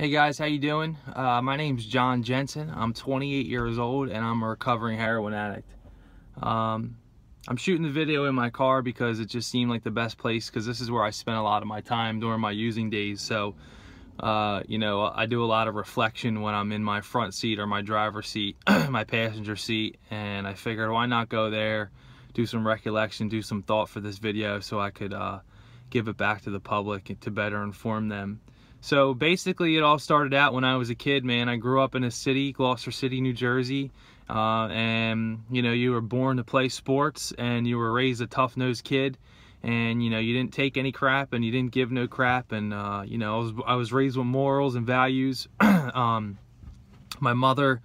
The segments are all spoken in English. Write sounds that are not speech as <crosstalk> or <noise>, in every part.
Hey guys, how you doing? Uh, my name's John Jensen. I'm 28 years old and I'm a recovering heroin addict. Um, I'm shooting the video in my car because it just seemed like the best place because this is where I spent a lot of my time during my using days. So, uh, you know, I do a lot of reflection when I'm in my front seat or my driver's seat, <clears throat> my passenger seat, and I figured why not go there, do some recollection, do some thought for this video so I could uh, give it back to the public to better inform them. So basically, it all started out when I was a kid, man. I grew up in a city, Gloucester City, New Jersey. Uh, and, you know, you were born to play sports and you were raised a tough nosed kid. And, you know, you didn't take any crap and you didn't give no crap. And, uh, you know, I was, I was raised with morals and values. <clears throat> um, my mother,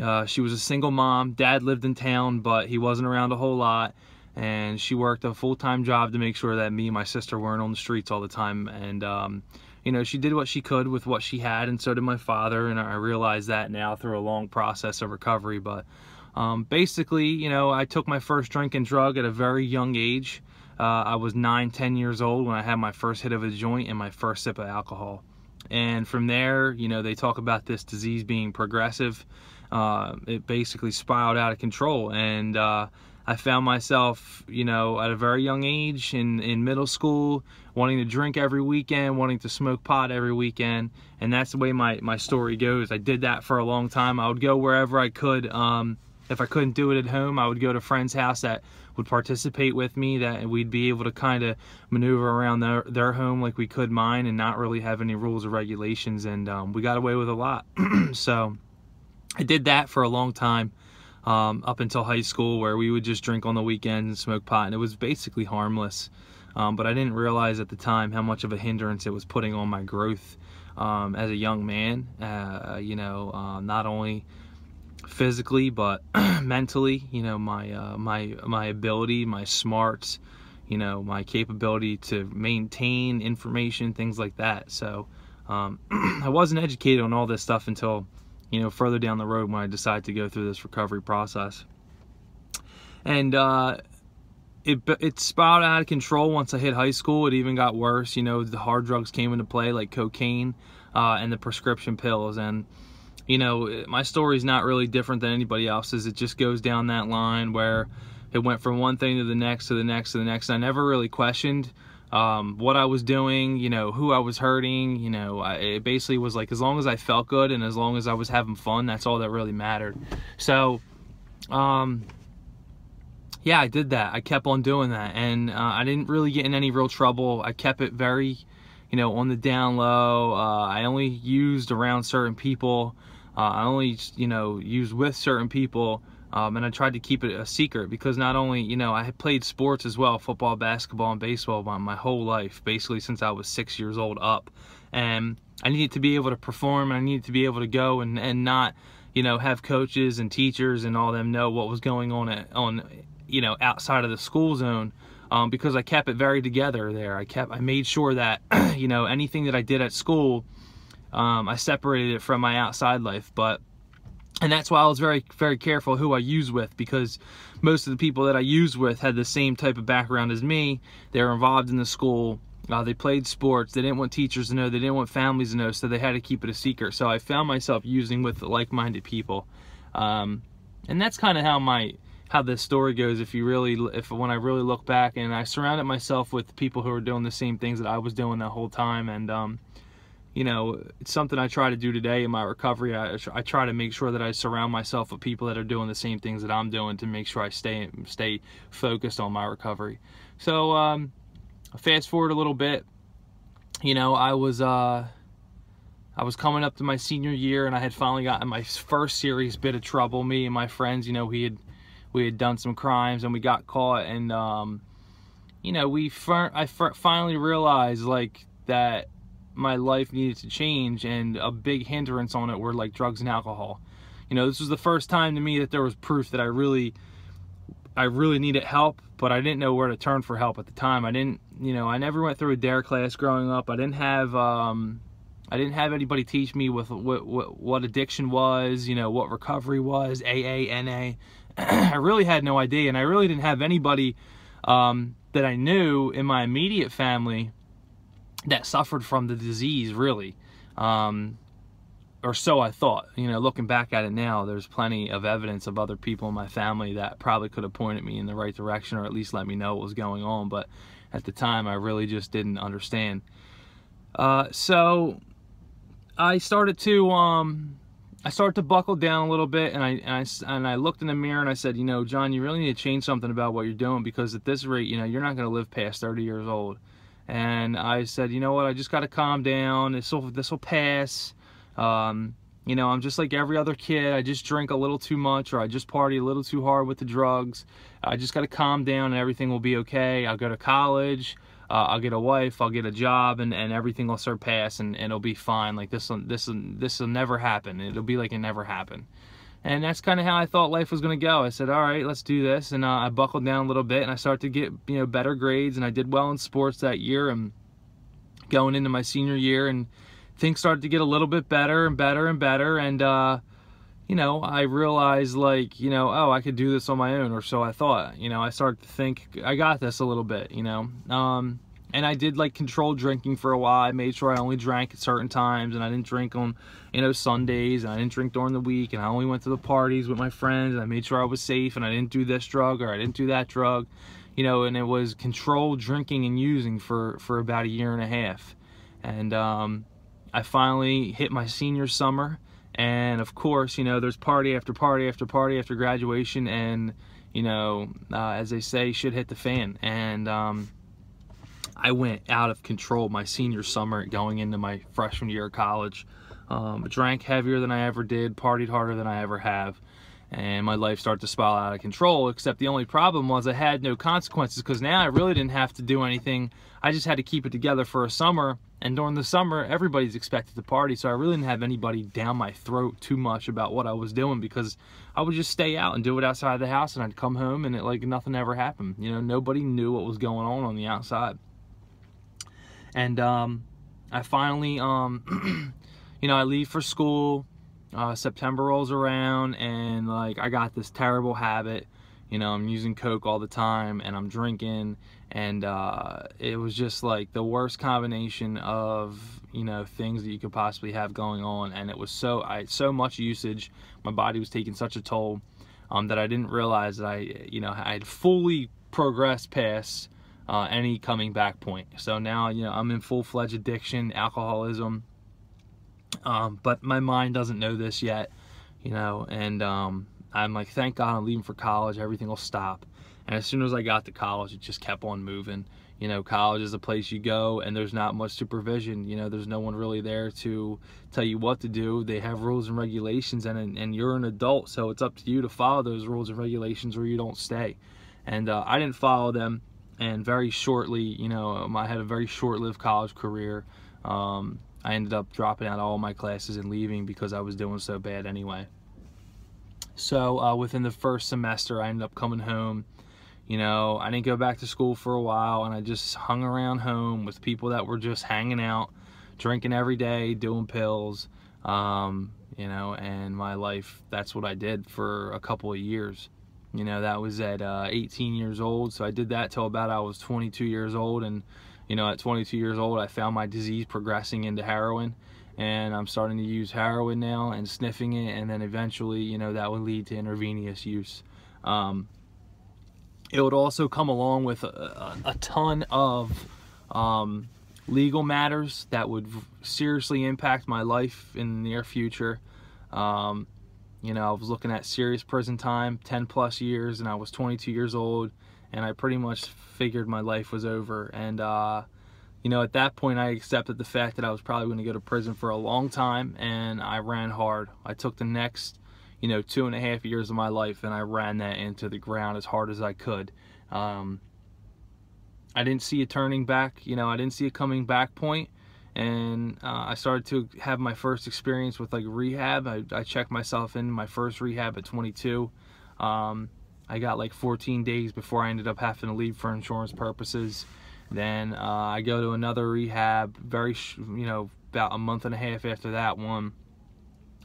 uh, she was a single mom. Dad lived in town, but he wasn't around a whole lot and she worked a full-time job to make sure that me and my sister weren't on the streets all the time and um, you know, she did what she could with what she had, and so did my father. And I realize that now through a long process of recovery. But um, basically, you know, I took my first drink and drug at a very young age. Uh, I was nine, ten years old when I had my first hit of a joint and my first sip of alcohol. And from there, you know, they talk about this disease being progressive. Uh, it basically spiraled out of control. And uh, I found myself, you know, at a very young age in, in middle school, wanting to drink every weekend, wanting to smoke pot every weekend. And that's the way my, my story goes. I did that for a long time. I would go wherever I could. Um, if I couldn't do it at home, I would go to friend's house that would participate with me, that we'd be able to kind of maneuver around their, their home like we could mine and not really have any rules or regulations. And um, we got away with a lot. <clears throat> so I did that for a long time um, up until high school where we would just drink on the weekends and smoke pot and it was basically harmless. Um, but I didn't realize at the time how much of a hindrance it was putting on my growth um, as a young man uh, you know uh, not only physically but <clears throat> mentally you know my uh, my my ability my smarts you know my capability to maintain information things like that. So um, <clears throat> I wasn't educated on all this stuff until you know, further down the road when I decide to go through this recovery process. And uh, it, it spiraled out of control once I hit high school. It even got worse. You know, the hard drugs came into play like cocaine uh, and the prescription pills. And, you know, my story is not really different than anybody else's. It just goes down that line where it went from one thing to the next to the next to the next. And I never really questioned um, what I was doing, you know, who I was hurting, you know, I, it basically was like as long as I felt good and as long as I was having fun, that's all that really mattered. So, um, yeah, I did that. I kept on doing that, and uh, I didn't really get in any real trouble. I kept it very, you know, on the down low. Uh, I only used around certain people. Uh, I only, you know, used with certain people. Um, and I tried to keep it a secret because not only, you know, I had played sports as well, football, basketball, and baseball my, my whole life, basically since I was six years old up. And I needed to be able to perform, and I needed to be able to go and, and not, you know, have coaches and teachers and all them know what was going on at, on, you know, outside of the school zone. Um, because I kept it very together there. I kept, I made sure that, <clears throat> you know, anything that I did at school, um, I separated it from my outside life. But and that's why I was very very careful who I use with because most of the people that I used with had the same type of background as me. They were involved in the school. Uh, they played sports. They didn't want teachers to know. They didn't want families to know, so they had to keep it a secret. So I found myself using with like-minded people, um, and that's kind of how my how this story goes. If you really, if when I really look back, and I surrounded myself with people who were doing the same things that I was doing that whole time, and um, you know, it's something I try to do today in my recovery. I, I try to make sure that I surround myself with people that are doing the same things that I'm doing to make sure I stay stay focused on my recovery. So, um, fast forward a little bit, you know, I was uh, I was coming up to my senior year, and I had finally gotten my first serious bit of trouble. Me and my friends, you know, we had we had done some crimes, and we got caught, and um, you know, we I finally realized like that my life needed to change and a big hindrance on it were like drugs and alcohol. You know, this was the first time to me that there was proof that I really I really needed help, but I didn't know where to turn for help at the time. I didn't, you know, I never went through a DARE class growing up. I didn't have um I didn't have anybody teach me with what, what, what addiction was, you know, what recovery was, AA, NA. <clears throat> I really had no idea, and I really didn't have anybody um, that I knew in my immediate family that suffered from the disease really um, or so I thought. You know, looking back at it now, there's plenty of evidence of other people in my family that probably could have pointed me in the right direction or at least let me know what was going on. But at the time, I really just didn't understand. Uh, so I started to um, I started to buckle down a little bit, and I, and I and I looked in the mirror and I said, you know, John, you really need to change something about what you're doing because at this rate, you know, you're not going to live past 30 years old. And I said, you know what, I just got to calm down. This will this will pass. Um, you know, I'm just like every other kid. I just drink a little too much or I just party a little too hard with the drugs. I just got to calm down and everything will be okay. I'll go to college. Uh, I'll get a wife, I'll get a job, and, and everything will surpass, and, and it'll be fine. Like this, this, this will never happen. It'll be like it never happened. And that's kind of how I thought life was going to go. I said, all right, let's do this. And uh, I buckled down a little bit, and I started to get you know better grades, and I did well in sports that year. And going into my senior year, and things started to get a little bit better and better and better. And uh, you know, I realized like, you know, oh, I could do this on my own, or so I thought. You know, I started to think I got this a little bit, you know. Um, and I did like controlled drinking for a while. I made sure I only drank at certain times, and I didn't drink on, you know, Sundays, and I didn't drink during the week, and I only went to the parties with my friends, and I made sure I was safe, and I didn't do this drug or I didn't do that drug, you know. And it was controlled drinking and using for for about a year and a half, and um, I finally hit my senior summer and of course you know there's party after party after party after graduation and you know uh, as they say shit hit the fan and um, I went out of control my senior summer going into my freshman year of college. Um, drank heavier than I ever did partied harder than I ever have and my life started to spiral out of control except the only problem was I had no consequences because now I really didn't have to do anything. I just had to keep it together for a summer and during the summer everybody's expected to party so I really didn't have anybody down my throat too much about what I was doing because I would just stay out and do it outside the house and I'd come home and it like nothing ever happened. You know nobody knew what was going on on the outside and um, I finally um, <clears throat> you know I leave for school uh, September rolls around and like I got this terrible habit you know I'm using coke all the time and I'm drinking and uh, it was just like the worst combination of you know things that you could possibly have going on and it was so I so much usage. My body was taking such a toll um, that I didn't realize that I you know I had fully progressed past uh, any coming back point so now you know I'm in full-fledged addiction alcoholism um, but my mind doesn't know this yet, you know, and um, I'm like, thank God I'm leaving for college. Everything will stop. And as soon as I got to college, it just kept on moving. You know, college is a place you go and there's not much supervision. You know, there's no one really there to tell you what to do. They have rules and regulations and, and you're an adult, so it's up to you to follow those rules and regulations or you don't stay. And uh, I didn't follow them. And very shortly, you know, I had a very short-lived college career. Um, I ended up dropping out all my classes and leaving because I was doing so bad anyway. So uh, within the first semester, I ended up coming home. You know, I didn't go back to school for a while, and I just hung around home with people that were just hanging out, drinking every day, doing pills. Um, you know, and my life, that's what I did for a couple of years. You know, that was at uh, 18 years old, so I did that till about I was 22 years old, and you know, at 22 years old, I found my disease progressing into heroin and I'm starting to use heroin now and sniffing it and then eventually, you know, that would lead to intravenous use. Um, it would also come along with a, a, ton of um, legal matters that would seriously impact my life in the near future. Um, you know, I was looking at serious prison time, 10 plus years, and I was 22 years old and I pretty much figured my life was over. And, uh, you know, at that point, I accepted the fact that I was probably going to go to prison for a long time, and I ran hard. I took the next, you know, two and a half years of my life, and I ran that into the ground as hard as I could. Um, I didn't see a turning back, you know, I didn't see a coming back point, and uh, I started to have my first experience with like rehab. I, I checked myself in my first rehab at 22. Um, I got like 14 days before I ended up having to leave for insurance purposes. Then uh, I go to another rehab, very, you know, about a month and a half after that one.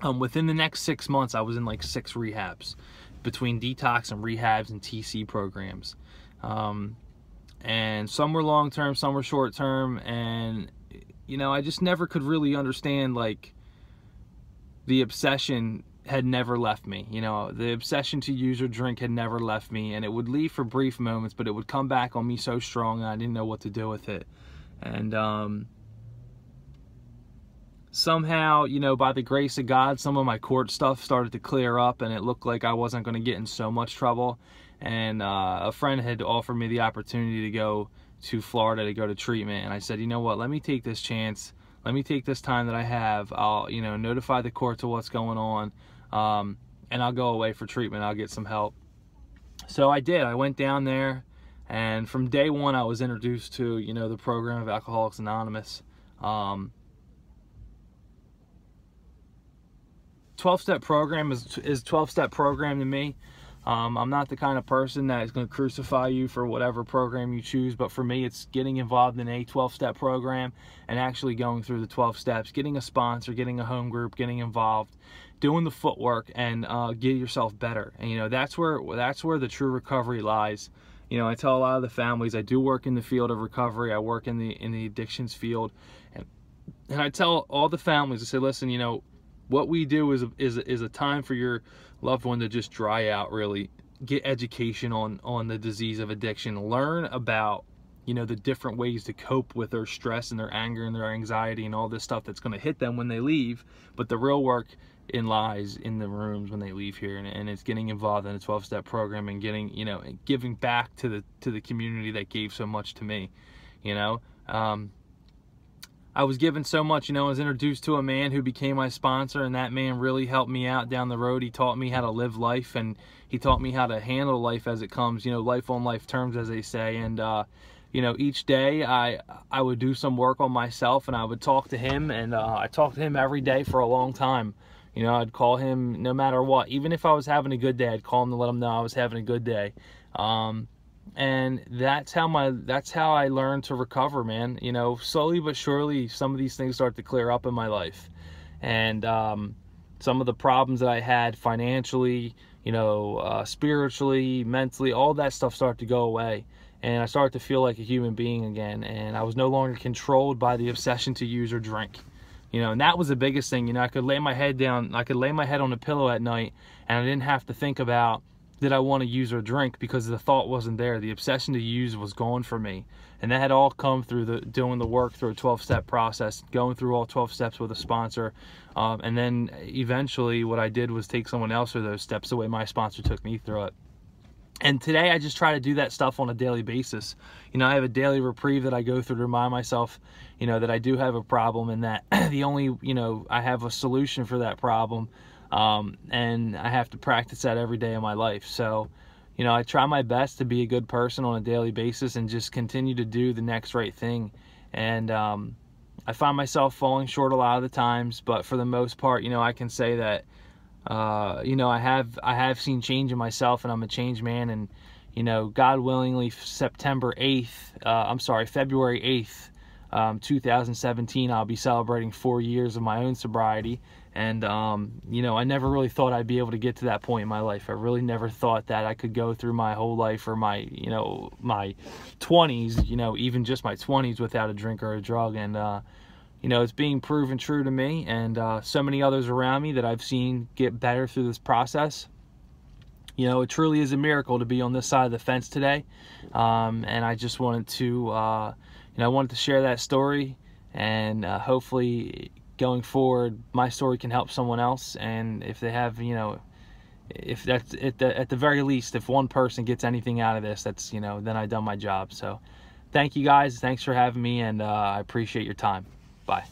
Um, within the next six months, I was in like six rehabs between detox and rehabs and TC programs. Um, and some were long term, some were short term. And, you know, I just never could really understand like the obsession had never left me. You know, the obsession to use or drink had never left me, and it would leave for brief moments, but it would come back on me so strong, and I didn't know what to do with it. And um, somehow, you know, by the grace of God, some of my court stuff started to clear up, and it looked like I wasn't going to get in so much trouble. And uh, a friend had offered me the opportunity to go to Florida to go to treatment, and I said, you know what, let me take this chance. Let me take this time that I have. I'll, you know, notify the court to what's going on um, and I'll go away for treatment. I'll get some help. So I did. I went down there, and from day one, I was introduced to you know the program of Alcoholics Anonymous. Um, 12 step program is is 12 step program to me um, I'm not the kind of person that is going to crucify you for whatever program you choose, but for me, it's getting involved in a 12 step program and actually going through the 12 steps, getting a sponsor, getting a home group, getting involved, doing the footwork, and uh, get yourself better. And you know that's where that's where the true recovery lies. You know, I tell a lot of the families I do work in the field of recovery. I work in the in the addictions field, and and I tell all the families I say, listen, you know, what we do is a, is is a time for your loved one to just dry out really. Get education on on the disease of addiction. Learn about you know the different ways to cope with their stress and their anger and their anxiety and all this stuff that's going to hit them when they leave. But the real work in lies in the rooms when they leave here. And, and it's getting involved in a 12-step program and getting you know giving back to the to the community that gave so much to me you know? Um, I was given so much, you know, I was introduced to a man who became my sponsor, and that man really helped me out down the road. He taught me how to live life, and he taught me how to handle life as it comes, you know, life on life terms, as they say. And, uh, you know, each day I I would do some work on myself, and I would talk to him, and uh, I talked to him every day for a long time. You know, I'd call him no matter what. Even if I was having a good day, I'd call him to let him know I was having a good day. Um, and that's how my that's how I learned to recover, man. You know, slowly but surely, some of these things start to clear up in my life, and um, some of the problems that I had financially, you know, uh, spiritually, mentally, all that stuff started to go away, and I started to feel like a human being again, and I was no longer controlled by the obsession to use or drink. You know, and that was the biggest thing. You know, I could lay my head down, I could lay my head on a pillow at night, and I didn't have to think about did I want to use or drink because the thought wasn't there. The obsession to use was gone for me. And that had all come through the doing the work through a 12 step process, going through all 12 steps with a sponsor. Um, and then eventually, what I did was take someone else through those steps the way my sponsor took me through it. And today, I just try to do that stuff on a daily basis. You know, I have a daily reprieve that I go through to remind myself, you know, that I do have a problem and that <clears throat> the only, you know, I have a solution for that problem um, and I have to practice that every day of my life. So, you know, I try my best to be a good person on a daily basis and just continue to do the next right thing. And um, I find myself falling short a lot of the times, but for the most part, you know, I can say that, uh, you know, I have I have seen change in myself, and I'm a changed man. And you know, God willingly, September 8th, uh, I'm sorry, February 8th, um, 2017, I'll be celebrating four years of my own sobriety. And, um, you know, I never really thought I'd be able to get to that point in my life. I really never thought that I could go through my whole life or my, you know, my 20s, you know, even just my 20s without a drink or a drug. And, uh, you know, it's being proven true to me and uh, so many others around me that I've seen get better through this process. You know, it truly is a miracle to be on this side of the fence today. Um, and I just wanted to, uh, you know, I wanted to share that story and uh, hopefully going forward, my story can help someone else. And if they have, you know, if that's at the, at the very least, if one person gets anything out of this, that's, you know, then I've done my job. So thank you guys. Thanks for having me. And uh, I appreciate your time. Bye.